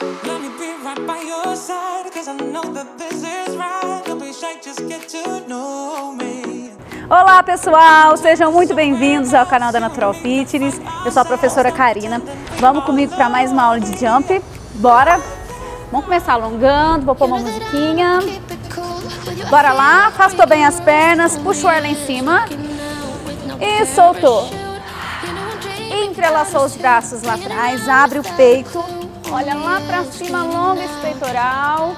Let me be right by your side, cause I know that this is right. Don't be shy, just get to know me. Olá pessoal, sejam muito bem-vindos ao canal da Natural Fitness. Eu sou a professora Karina. Vamos comigo para mais uma aula de jump? Bora? Vamos começar alongando, vou pôr uma musiquinha. Bora lá, afastou bem as pernas, puxa o ar lá em cima e soltou. Entrelaçou os braços lá atrás, abre o peito, olha lá pra cima, alonga esse peitoral.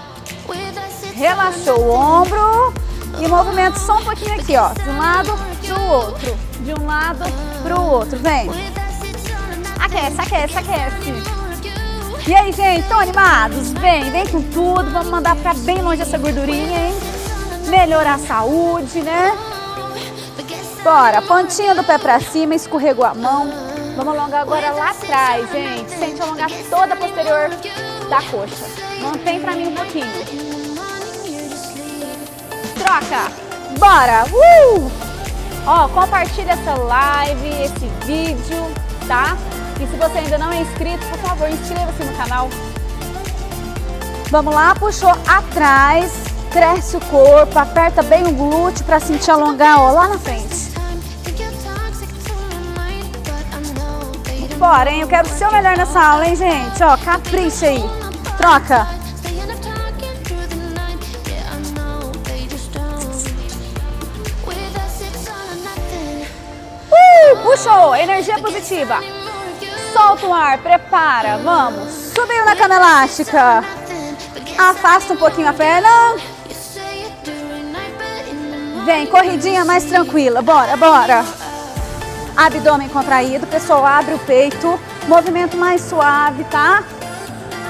Relaxou o ombro e movimento só um pouquinho aqui, ó. De um lado pro outro, de um lado pro outro, vem. Aquece, aquece, aquece. E aí, gente, estão animados? Vem, vem com tudo, vamos mandar pra bem longe essa gordurinha, hein? Melhorar a saúde, né? Bora, pontinha do pé pra cima, escorregou a mão. Vamos alongar agora lá atrás, gente. Sente alongar toda a posterior da coxa. Mantém pra mim um pouquinho. Troca. Bora. Uh! Ó, compartilha essa live, esse vídeo, tá? E se você ainda não é inscrito, por favor, inscreva-se no canal. Vamos lá, puxou atrás, cresce o corpo, aperta bem o glúteo para sentir alongar, ó, lá na frente. Bora, hein? Eu quero o seu melhor nessa aula, hein, gente? Ó, capricha aí. Troca. Uh, puxou, energia positiva. Solta o ar, prepara, vamos. Subiu na cama elástica. Afasta um pouquinho a perna. Vem, corridinha mais tranquila. Bora, bora. Abdômen contraído, pessoal, abre o peito. Movimento mais suave, tá?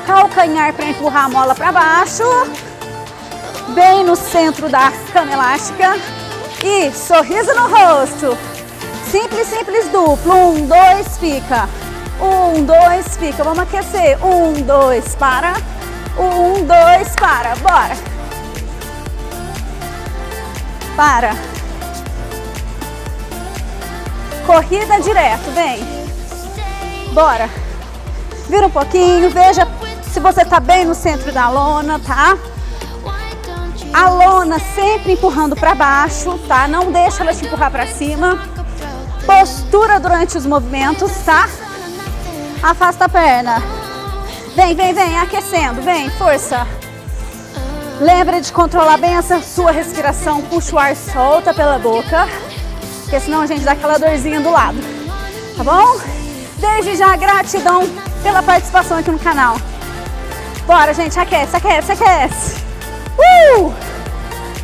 Calcanhar para empurrar a mola para baixo. Bem no centro da cama elástica. E sorriso no rosto. Simples, simples, duplo. Um, dois, fica. Um, dois, fica. Vamos aquecer. Um, dois, para. Um, dois, para. Bora. Para. Corrida direto, vem. Bora. Vira um pouquinho, veja se você tá bem no centro da lona, tá? A lona sempre empurrando para baixo, tá? Não deixa ela te empurrar para cima. Postura durante os movimentos, tá? Afasta a perna. Vem, vem, vem, aquecendo, vem, força. Lembra de controlar bem essa sua respiração. Puxa o ar, solta pela boca. Porque senão a gente dá aquela dorzinha do lado. Tá bom? Desde já, gratidão pela participação aqui no canal. Bora, gente, aquece, aquece, aquece. Uh!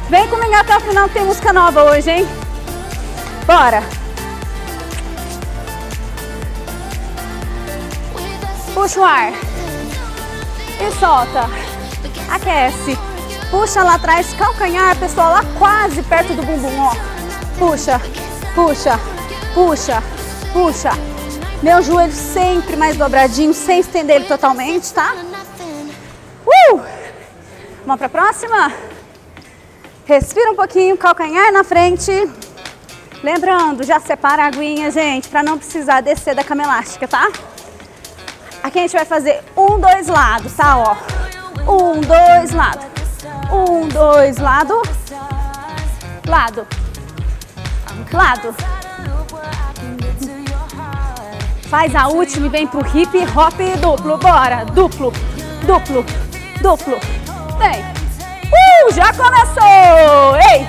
Vem comigo até o final que tem música nova hoje, hein? Bora! Puxa o ar. E solta. Aquece. Puxa lá atrás, calcanhar, pessoal, lá quase perto do bumbum, ó. Puxa, puxa, puxa, puxa. Meu joelho sempre mais dobradinho, sem estender ele totalmente, tá? Uh! Vamos pra próxima? Respira um pouquinho, calcanhar na frente. Lembrando, já separa a aguinha, gente, pra não precisar descer da cama elástica, tá? Aqui a gente vai fazer um, dois lados, tá? Ó. Um, dois, lado. Um, dois, lado. Lado. Lado. Faz a última e vem pro hip hop duplo. Bora. Duplo, duplo, duplo. Vem. Uh, já começou. Ei,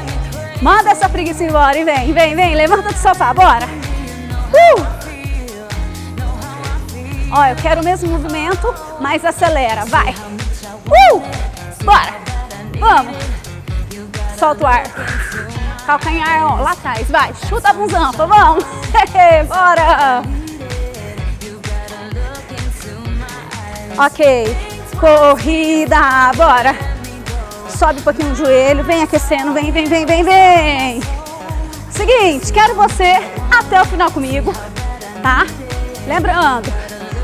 manda essa preguiça embora e vem, vem, vem. Levanta do sofá, bora. Uh. Ó, eu quero o mesmo movimento, mas acelera, vai. Uh! Bora! Vamos! Solta o ar. Calcanhar, ó, lá atrás, vai. Chuta a bunzampa, vamos! Bora! Ok. Corrida, bora! Sobe um pouquinho o joelho, vem aquecendo, vem, vem, vem, vem, vem! Seguinte, quero você até o final comigo, tá? Lembrando,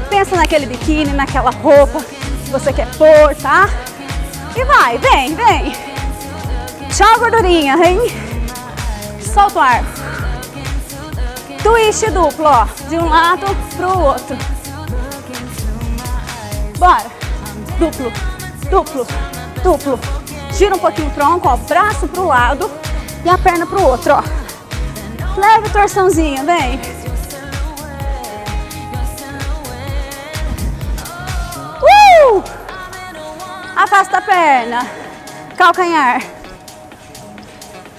pensa naquele biquíni, naquela roupa que você quer pôr, tá? E vai, vem, vem. Tchau, gordurinha, hein? Solta o ar. Twist duplo, ó. De um lado pro outro. Bora. duplo, duplo, duplo. Gira um pouquinho o tronco, ó, braço pro lado e a perna pro outro, ó. Leve torçãozinha, vem. Uh! Afasta a perna, calcanhar.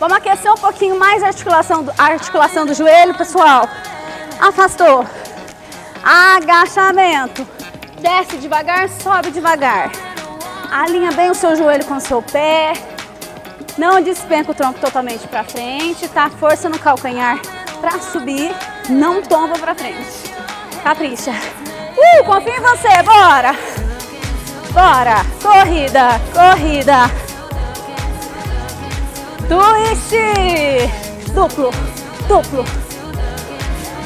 Vamos aquecer um pouquinho mais a articulação do, a articulação do joelho, pessoal. Afastou. Agachamento. Desce devagar, sobe devagar. Alinha bem o seu joelho com o seu pé. Não despenca o tronco totalmente para frente, tá? Força no calcanhar para subir. Não tomba para frente. Capricha. Uh, confia em você, bora! Bora! Corrida, corrida. Twist! Duplo, duplo.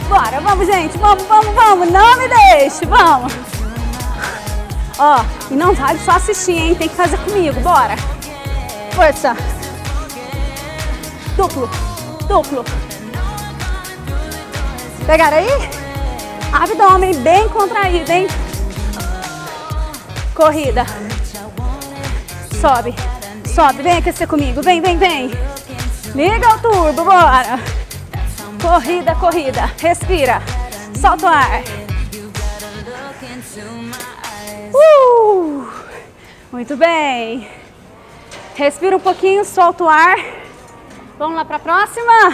Bora, vamos, gente. Vamos, vamos, vamos. Não me deixe, vamos. Ó, e não vale só assistir, hein? Tem que fazer comigo, bora. Força. Duplo, duplo. Pegaram aí? Abdômen bem contraído, hein? Corrida. Sobe, sobe. Vem aquecer comigo. Vem, vem, vem. Liga o turbo, bora. Corrida, corrida. Respira. Solta o ar. Uh! Muito bem. Respira um pouquinho, solta o ar. Vamos lá para a próxima?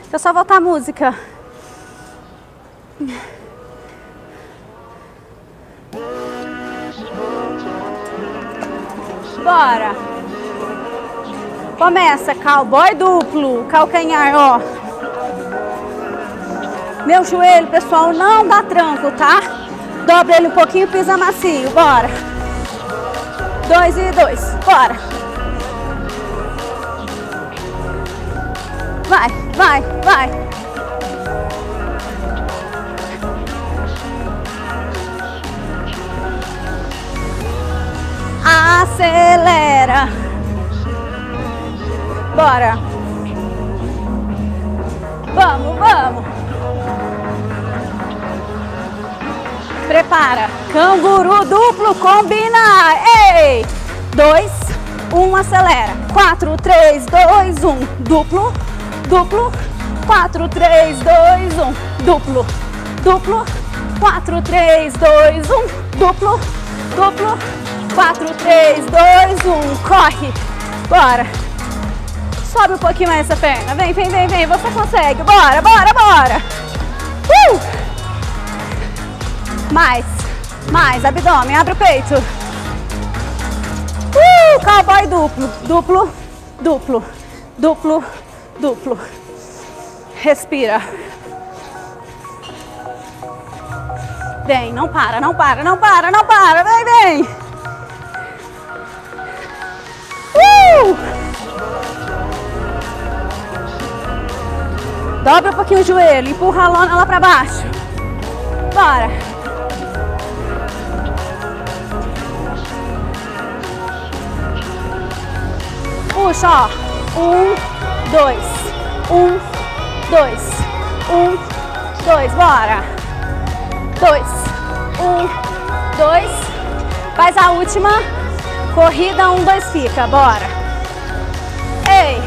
Deixa eu só voltar a música. Bora. Começa, cowboy duplo, calcanhar, ó. Meu joelho, pessoal, não dá tranco, tá? Dobra ele um pouquinho, pisa macio, bora. Dois e dois, bora. Vai, vai, vai. Acelera. Bora. Vamos, vamos. Prepara. Canguru duplo, combina. Ei! Dois, um, acelera. Quatro, três, dois, um. Duplo, duplo. Quatro, três, dois, um. Duplo, duplo. Quatro, três, dois, um. Duplo, duplo. Quatro, três, dois, um. Corre. Bora. Sobe um pouquinho mais essa perna. Vem, vem, vem, vem. Você consegue. Bora, bora, bora. Uh! Mais. Mais. Abdômen. Abre o peito. Uh! Cowboy duplo. Duplo. Duplo. Duplo. Duplo. Respira. Vem, não para, não para, não para, não para. Vem, vem. Uh! Dobra um pouquinho o joelho, empurra a lona lá pra baixo. Bora. Puxa, ó. Um, dois. Um, dois. Um, dois. Bora. Dois. Um, dois. Faz a última. Corrida, um, dois, fica. Bora. Ei.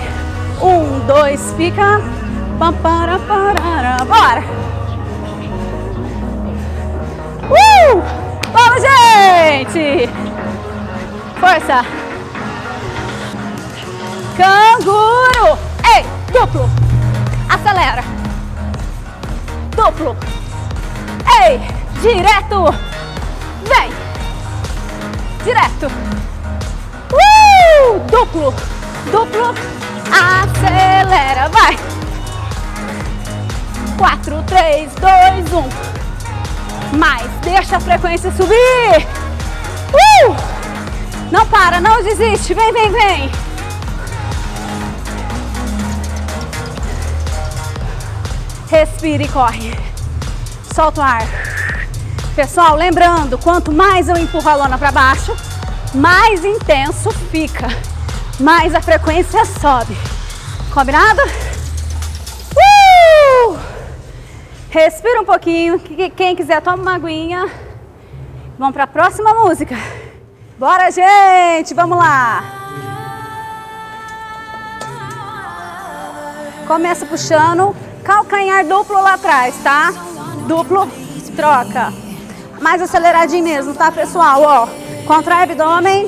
Um, dois, fica. Para, parara. Bora. Uh! Vamos, gente! Força. Canguru. Ei, duplo. Acelera. Duplo. Ei, direto. Vem. Direto. Uh! Duplo. Duplo. Acelera. Vai. Quatro, três, dois, um. Mais. Deixa a frequência subir. Uh! Não para, não desiste. Vem, vem, vem. Respira e corre. Solta o ar. Pessoal, lembrando, quanto mais eu empurro a lona para baixo, mais intenso fica. Mais a frequência sobe. Combinado? Uh! Respira um pouquinho. Quem quiser, toma uma aguinha. Vamos para a próxima música. Bora, gente! Vamos lá! Começa puxando, calcanhar duplo lá atrás, tá? Duplo, troca. Mais aceleradinho mesmo, tá, pessoal? Ó, contrai abdômen.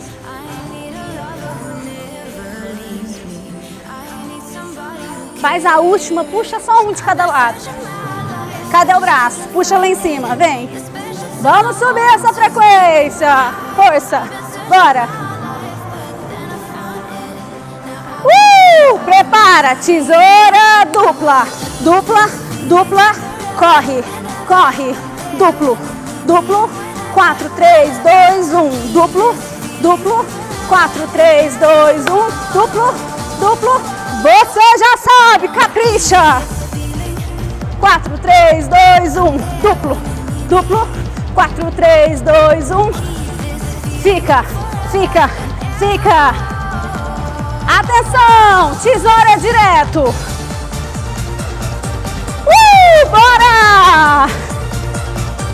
Faz a última, puxa só um de cada lado. Cadê o braço? Puxa lá em cima, vem. Vamos subir essa frequência. Força, bora. Uh, prepara, tesoura dupla. Dupla, dupla, corre, corre. Duplo, duplo. 4, 3, 2, 1. Duplo, duplo. 4, 3, 2, 1. Duplo, duplo. Você já sabe, capricha. 4, 3, 2, 1. Duplo, duplo. 4, 3, 2, 1. Fica, fica, fica. Atenção, tesoura direto. Uh, bora!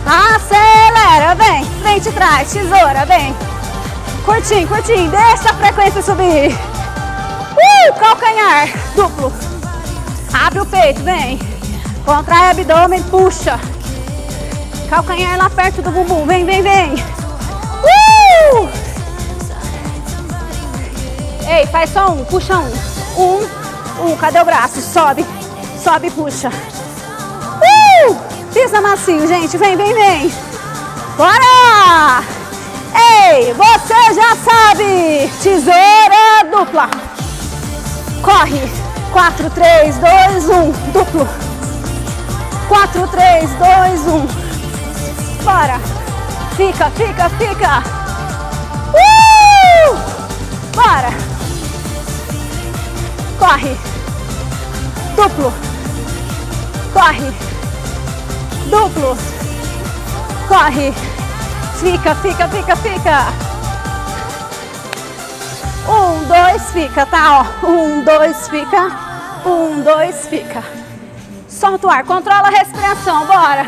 Acelera, vem, frente e trás, tesoura, vem. Curtinho, curtinho, deixa a frequência subir. Uh, calcanhar, duplo. Abre o peito, vem. Contrai o abdômen, puxa. Calcanhar lá perto do bumbum, vem, vem, vem. Uh! Ei, faz só um, puxa um. Um, um, cadê o braço? Sobe, sobe, puxa. Uh! Pisa macio, gente, vem, vem, vem. Bora! Ei, você já sabe, tesoura dupla. Corre, 4, 3, 2, 1, duplo. 4, 3, 2, 1. Bora. Fica, fica, fica. Uh! Bora. Corre. Duplo. Corre. Duplo. Corre. Fica, fica, fica, fica. Um, dois, fica, tá? Ó. Um, dois, fica. Um, dois, fica. Solta ar, controla a respiração, bora.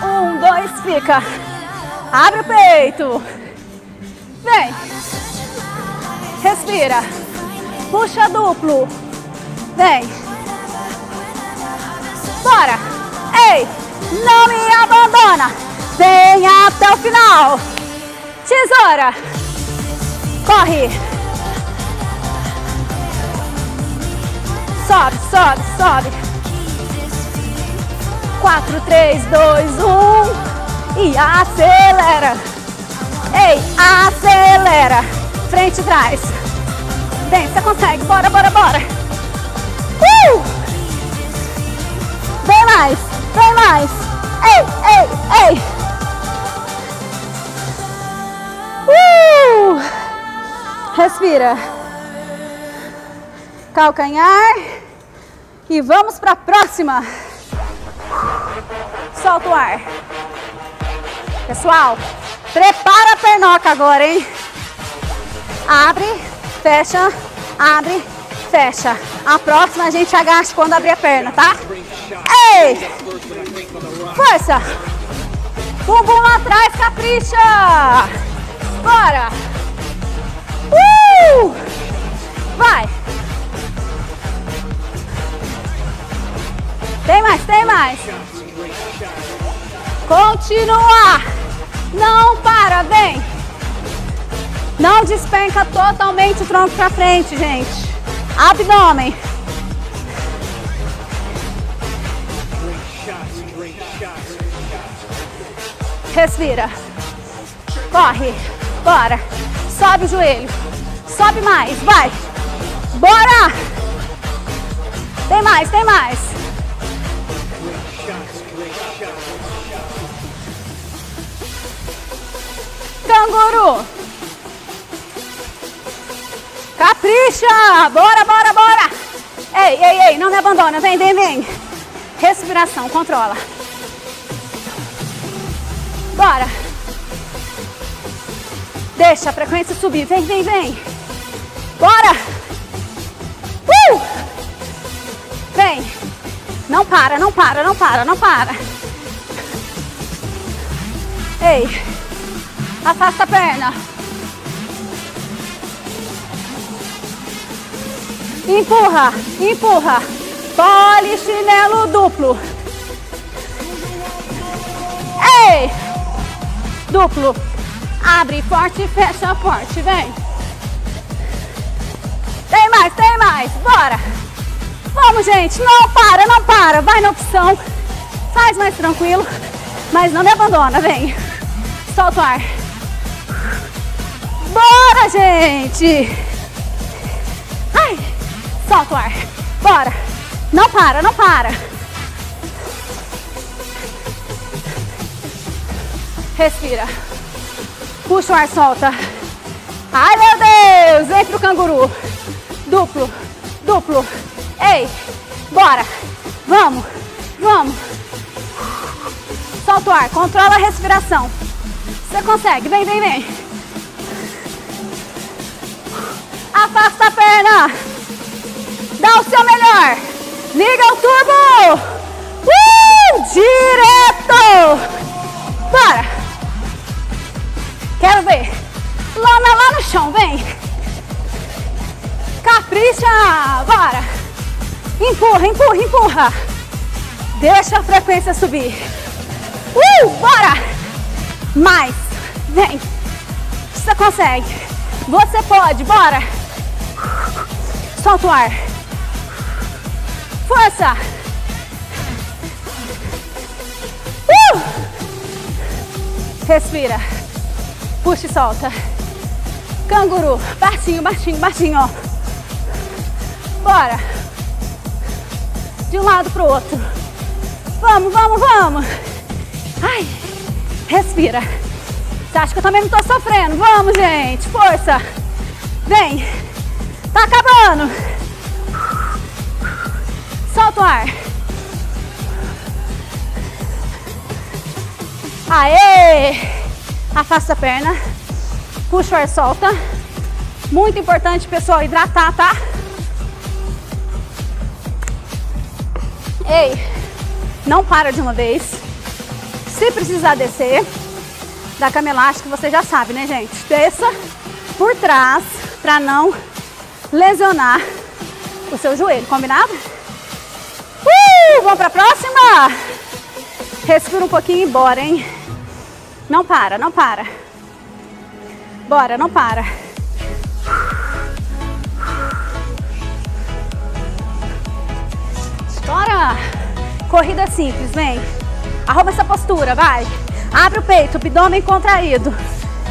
Um, dois, fica. Abre o peito. Vem. Respira. Puxa duplo. Vem. Bora. Ei, não me abandona. Vem até o final. Tesoura. Corre. Sobe, sobe, sobe. 4, 3, 2, 1 e acelera. Ei, acelera. Frente e trás. Vem, você consegue. Bora, bora, bora. Uh! Vem mais, vem mais. Ei, ei, ei. Uh! Respira. Calcanhar. E vamos para a próxima. Solta o ar. Pessoal, prepara a pernoca agora, hein? Abre, fecha, abre, fecha. A próxima a gente agacha quando abrir a perna, tá? Ei! Força! Bumbum lá atrás, capricha! Bora! Uh! Vai! Tem mais, tem mais. Continua. Não para, vem. Não despenca totalmente o tronco para frente, gente. Abdômen. Respira. Corre. Bora. Sobe o joelho. Sobe mais. Vai. Bora. Tem mais, tem mais. Canguru. Capricha. Bora, bora, bora. Ei, ei, ei, não me abandona. Vem, vem, vem. Respiração, controla. Bora. Deixa a frequência subir. Vem, vem, vem. Bora. Uh! Vem. Não para, não para, não para, não para. Ei. Afasta a perna. Empurra, empurra. Polichinelo duplo. Ei! Duplo. Abre forte, fecha forte. Vem. Tem mais, tem mais. Bora. Vamos, gente. Não para, não para. Vai na opção. Faz mais tranquilo. Mas não me abandona. Vem. Solta o ar. Bora, gente. Ai. Solta o ar. Bora. Não para, não para. Respira. Puxa o ar, solta. Ai, meu Deus. Vem pro canguru. Duplo, duplo. Ei, bora. Vamos, vamos. Solta o ar, controla a respiração. Você consegue, vem, vem, vem. Afasta a perna. Dá o seu melhor. Liga o turbo. Uh, direto. Bora. Quero ver. Lona lá no chão, vem. Capricha. Bora. Empurra, empurra, empurra. Deixa a frequência subir. Uh, bora. Mais. Vem. Você consegue. Você pode, bora. Solta o ar. Força. Uh! Respira. Puxa e solta. Canguru. Baixinho, baixinho, baixinho, ó. Bora. De um lado pro outro. Vamos, vamos, vamos. Ai. Respira. Você acha que eu também não tô sofrendo? Vamos, gente. Força. Vem. Tá acabando. Solta o ar. Aê! Afasta a perna. Puxa o ar, solta. Muito importante, pessoal, hidratar, tá? Ei, não para de uma vez. Se precisar descer, da cama elástica, você já sabe, né, gente? Desça por trás para não lesionar o seu joelho, combinado? Uh, vamos para a próxima? Respira um pouquinho e bora, hein? Não para, não para. Bora, não para. Bora! Corrida simples, vem. Arruma essa postura, vai. Abre o peito, abdômen contraído.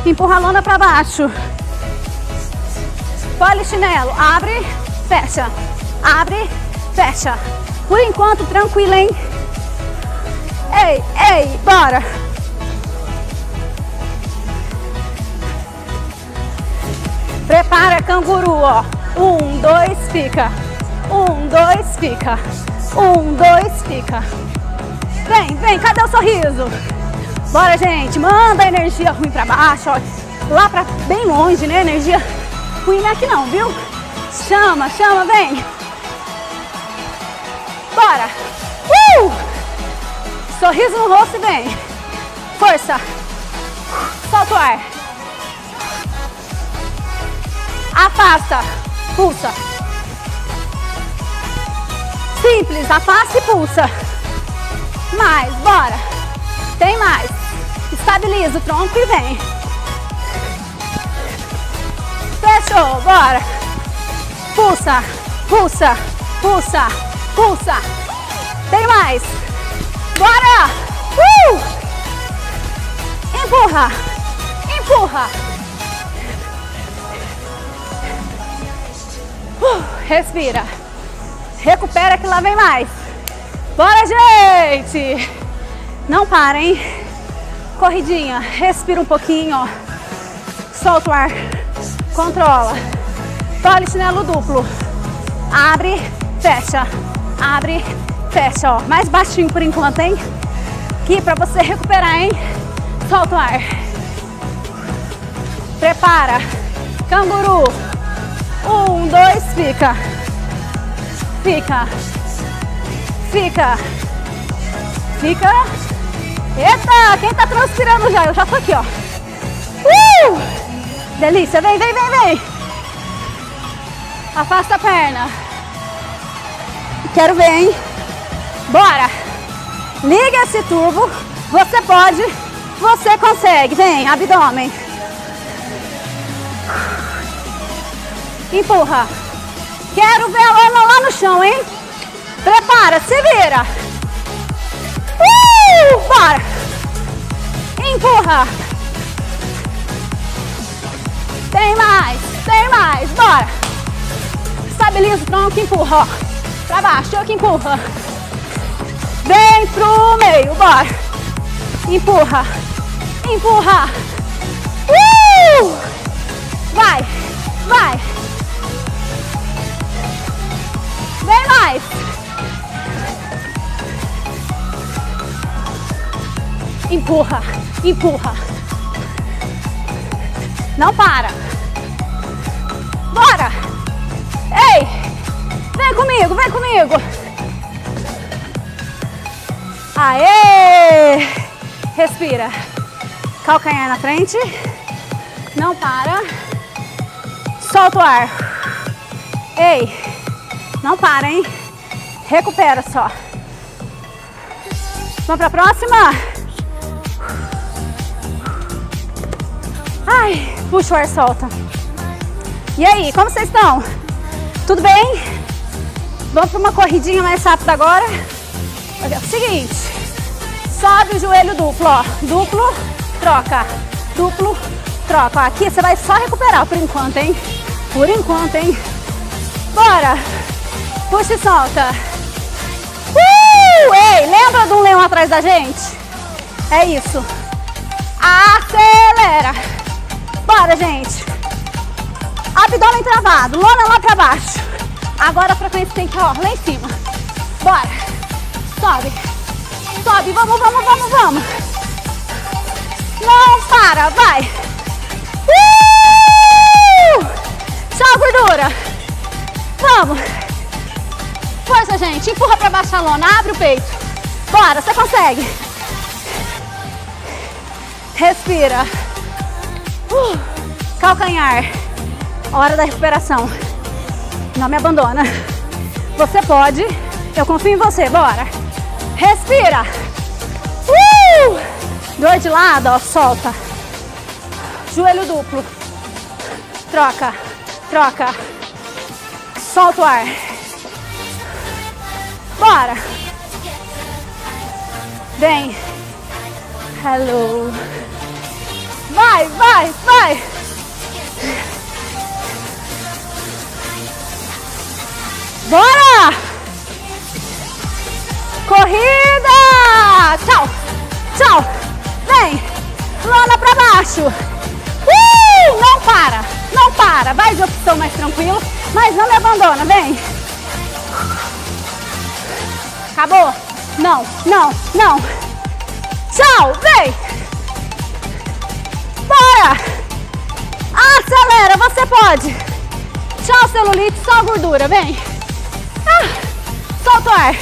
Empurra a lona para baixo. Polichinelo, abre, fecha. Abre, fecha. Por enquanto, tranquilo, hein? Ei, ei, bora. Prepara canguru, ó. Um, dois, fica. Um, dois, fica. Um, dois, fica. Vem, vem, cadê o sorriso? Bora, gente, manda a energia ruim pra baixo, ó. Lá pra bem longe, né? Energia aqui não, viu? Chama, chama, vem. Bora. Uh! Sorriso no rosto e vem. Força. Solta o ar. Afasta. Pulsa. Simples, afasta e pulsa. Mais, bora. Tem mais. Estabiliza o tronco e vem. Fechou, bora. Pulsa, pulsa, pulsa, pulsa. Tem mais. Bora. Uh! Empurra, empurra. Uh, respira. Recupera que lá vem mais. Bora, gente! Não para, hein? Corridinha. Respira um pouquinho, ó. Solta o ar. Controla. Polichinelo duplo. Abre, fecha. Abre, fecha, ó. Mais baixinho por enquanto, hein? Aqui pra você recuperar, hein? Solta o ar. Prepara. Canguru. Um, dois, fica. Fica. Fica. Fica. Eita, quem tá transpirando já? Eu já tô aqui, ó. Uh! Delícia, vem, vem, vem, vem. Afasta a perna. Quero ver, hein? Bora! Liga esse turbo. Você pode, você consegue. Vem, abdômen. Empurra. Quero ver a lona lá no chão, hein? Prepara, se vira. Uh, bora. Empurra. Tem mais, tem mais, bora. Estabiliza o tronco, empurra, ó. Pra baixo, eu que empurra. Vem pro meio, bora. Empurra, empurra. Uh! Vai, vai. Vem mais. Empurra, empurra. Não para. Bora. Ei, vem comigo, vem comigo. Aê! Respira. Calcanhar na frente. Não para. Solta o ar. Ei, não para, hein? Recupera só. Vamos para a próxima? Ai, puxa o ar, solta. E aí, como vocês estão? Tudo bem? Vamos para uma corridinha mais rápida agora. Seguinte, sobe o joelho duplo, ó. Duplo, troca. Duplo, troca. Aqui você vai só recuperar por enquanto, hein? Por enquanto, hein? Bora! Puxa e solta. Uh! Ei, lembra de um leão atrás da gente? É isso. Acelera. Bora, gente. Abdômen travado, lona lá pra baixo. Agora a frequência tem que ó, lá em cima. Bora. Sobe. Sobe, vamos, vamos, vamos, vamos. Não para, vai. Uh! Tchau, gordura. Vamos. Força, gente. Empurra pra baixo a lona. Abre o peito. Bora, você consegue. Respira. Uh, calcanhar. Hora da recuperação. Não me abandona. Você pode. Eu confio em você. Bora. Respira. Uh! Dor de lado, ó. Solta. Joelho duplo. Troca. Troca. Solta o ar. Bora. Vem. Hello. Vai, vai, vai. Bora! Corrida! Tchau, tchau. Vem. Lona pra baixo. Uh! Não para, não para. Vai de opção mais tranquilo, mas não me abandona. Vem. Acabou? Não, não, não. Tchau, vem. Bora. Acelera, você pode. Tchau, celulite, só gordura, vem. Ah, solta o ar.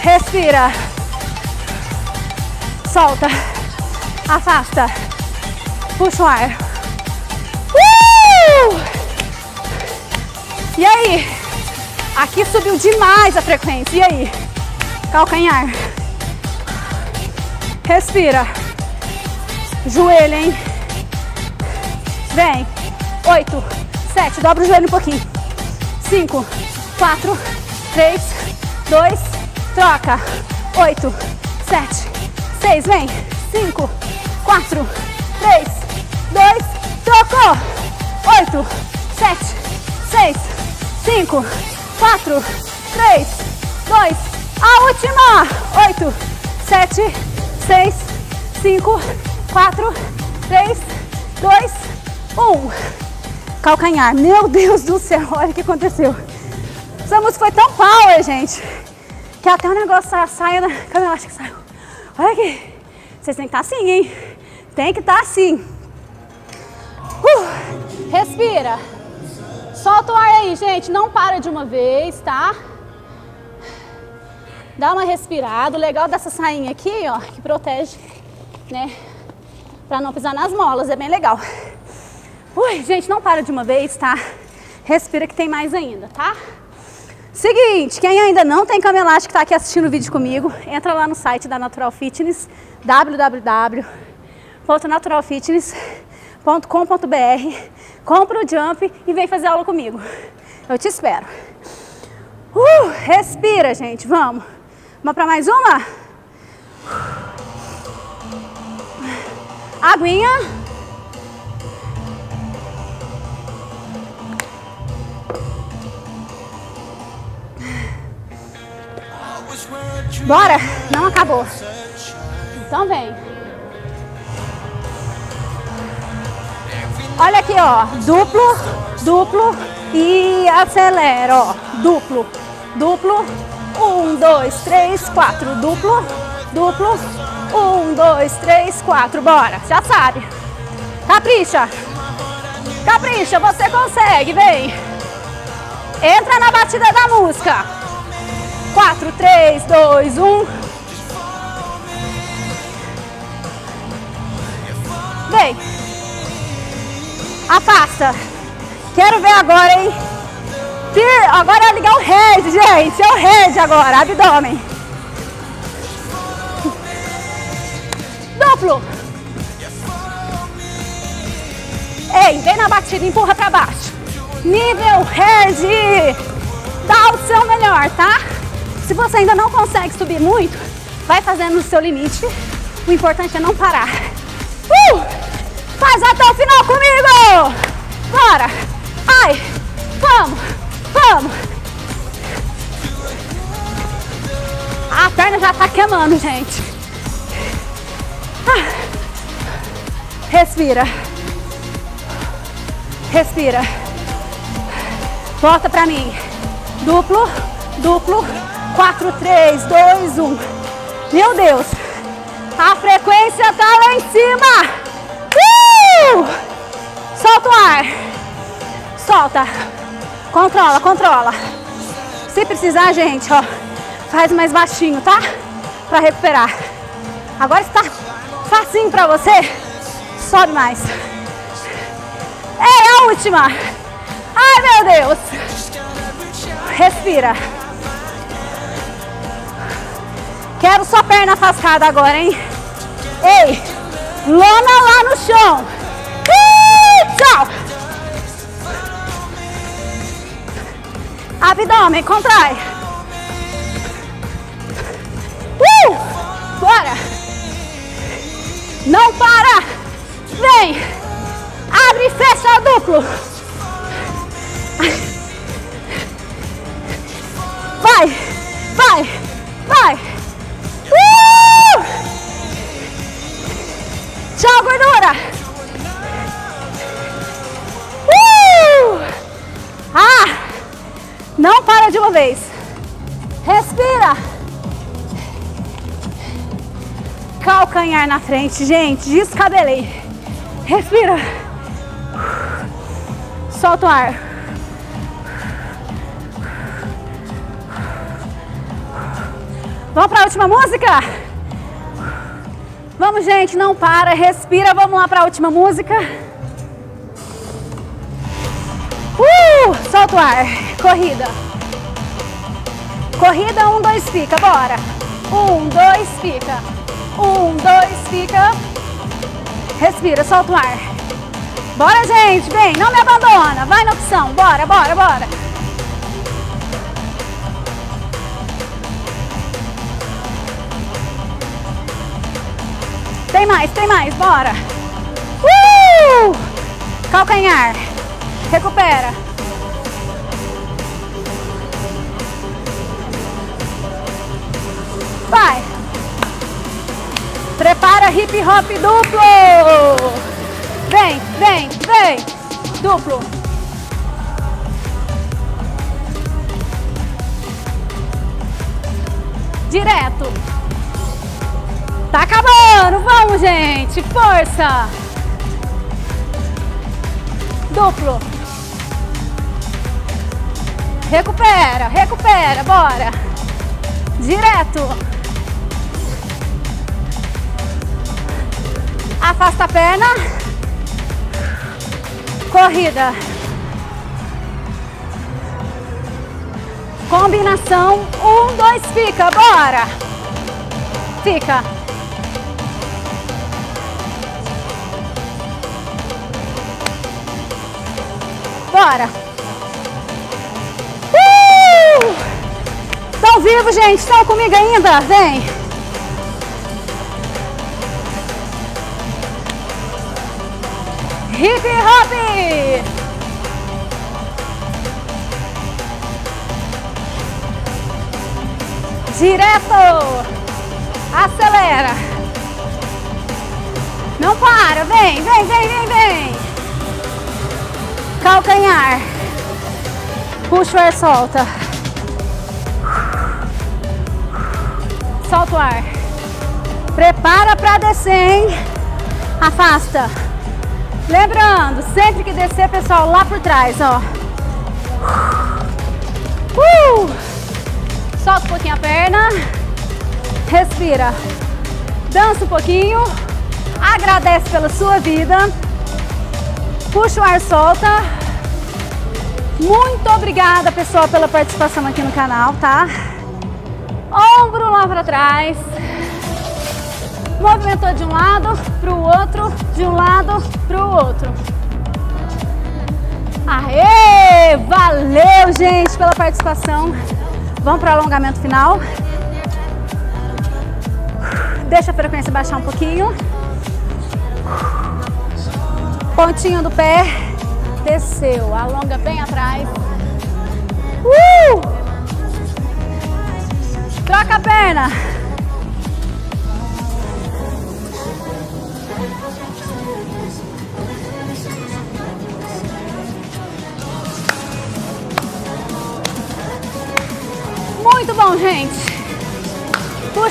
Respira. Solta. Afasta. Puxa o ar. Uh! E aí? Aqui subiu demais a frequência. E aí? Calcanhar. Respira. Joelho, hein? Vem. Oito, sete. Dobra o joelho um pouquinho. Cinco, quatro, três, dois, troca. Oito, sete, seis. Vem. Cinco, quatro, três, dois, trocou. Oito, sete, seis, cinco, quatro, três, dois. A última. Oito, sete, seis, cinco, quatro, três, dois, um. Calcanhar. Meu Deus do céu, olha o que aconteceu. Essa música foi tão power, gente, que até o negócio saia da câmera, acho que saiu. Olha aqui. Vocês têm que estar assim, hein? Tem que estar assim. Uh, respira. Solta o ar aí, gente. Não para de uma vez, tá? Dá uma respirada. O legal dessa sainha aqui, ó, que protege, né? Pra não pisar nas molas, é bem legal. Ui, gente, não para de uma vez, tá? Respira que tem mais ainda, tá? Seguinte, quem ainda não tem cama elástica está aqui assistindo o vídeo comigo, entra lá no site da Natural Fitness, www.naturalfitness.com.br, compra o jump e vem fazer aula comigo. Eu te espero. Uh, respira, gente, vamos. Vamos para mais uma? Aguinha. Bora? Não acabou. Então vem. Olha aqui, ó. Duplo, duplo e acelera, ó. Duplo, duplo. Um, dois, três, quatro. Duplo, duplo. Um, dois, três, quatro. Bora. Já sabe. Capricha. Capricha, você consegue, vem. Entra na batida da música. 4, 3, 2, 1. Vem. Afasta. Quero ver agora, hein? Agora é ligar o head, gente. É o head agora, abdômen. Duplo. Ei, vem na batida, empurra pra baixo. Nível head. Dá o seu melhor, tá? Se você ainda não consegue subir muito, vai fazendo no seu limite. O importante é não parar. Uh! Faz até o final comigo! Bora! Ai! Vamos! Vamos! A perna já tá queimando, gente. Ah. Respira. Respira. Volta pra mim. Duplo, duplo, 4, 3, 2, 1. Meu Deus, a frequência tá lá em cima. Uh! Solta o ar. Solta. Controla, controla. Se precisar, gente, ó, faz mais baixinho, tá? Pra recuperar. Agora está facinho pra você. Sobe mais. É a última. Ai, meu Deus. Respira. Quero sua perna afastada agora, hein? Ei, lona lá no chão. Tchau. Abdômen, contrai. Uh, bora. Não para. Vem. Abre e fecha duplo. Vai, vai, vai. Tchau, gordura! Não para de uma vez. Respira. Calcanhar na frente, gente. Descabelei. Respira. Solta o ar. Vamos para a última música? Vamos, gente, não para, respira. Vamos lá para a última música. Uh, solta o ar. Corrida. Corrida, um, dois, fica. Bora. Um, dois, fica. Um, dois, fica. Respira, solta o ar. Bora, gente. Vem, não me abandona. Vai na opção. Bora, bora, bora. Tem mais, tem mais, bora. Uh! Calcanhar. Recupera. Vai. Prepara hip hop duplo. Vem, vem, vem. Duplo. Direto. Tá acabando, vamos gente, força! Duplo. Recupera, recupera, bora. Direto. Afasta a perna. Corrida. Combinação, um, dois, fica, bora. Fica. Bora. Uh! Estão vivos, gente? Estão comigo ainda? Vem. Hip hop! Direto! Acelera! Não para! Vem, vem, vem, vem, vem! Calcanhar. Puxa o ar, solta. Solta o ar. Prepara para descer, hein? Afasta. Lembrando, sempre que descer, pessoal, lá por trás, ó. Uh! Solta um pouquinho a perna. Respira. Dança um pouquinho. Agradece pela sua vida. Puxa o ar, solta. Muito obrigada, pessoal, pela participação aqui no canal, tá? Ombro lá para trás. Movimentou de um lado para o outro, de um lado para o outro. Aê! Valeu, gente, pela participação. Vamos para o alongamento final. Deixa a frequência baixar um pouquinho. Pontinho do pé. Desceu. Alonga bem atrás. Uh! Troca a perna.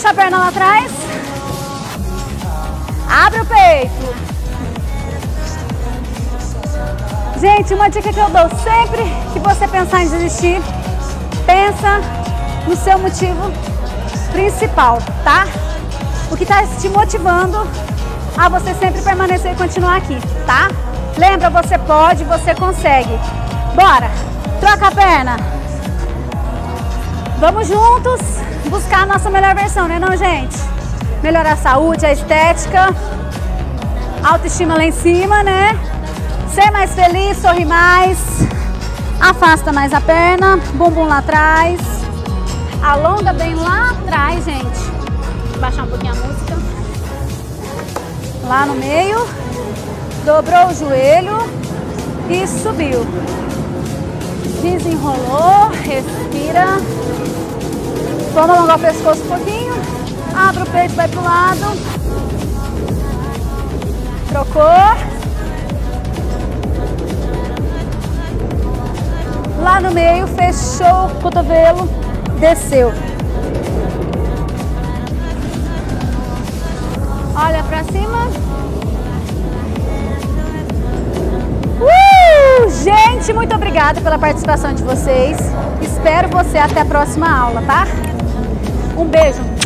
Puxa a perna lá atrás. Abre o peito. Gente, uma dica que eu dou sempre que você pensar em desistir, pensa no seu motivo principal, tá? O que está te motivando a você sempre permanecer e continuar aqui, tá? Lembra, você pode, você consegue. Bora! Troca a perna. Vamos juntos buscar a nossa melhor versão, né não, gente? Melhorar a saúde, a estética, autoestima lá em cima, né? Ser mais feliz, sorrir mais. Afasta mais a perna, bumbum lá atrás. Alonga bem lá atrás, gente. Baixar um pouquinho a música. Lá no meio. Dobrou o joelho e subiu. Desenrolou, respira. Vamos alongar o pescoço um pouquinho. Abre o peito, vai pro lado. Trocou. Lá no meio, fechou o cotovelo, desceu. Olha pra cima. Uh! Gente, muito obrigada pela participação de vocês. Espero você até a próxima aula, tá? Um beijo.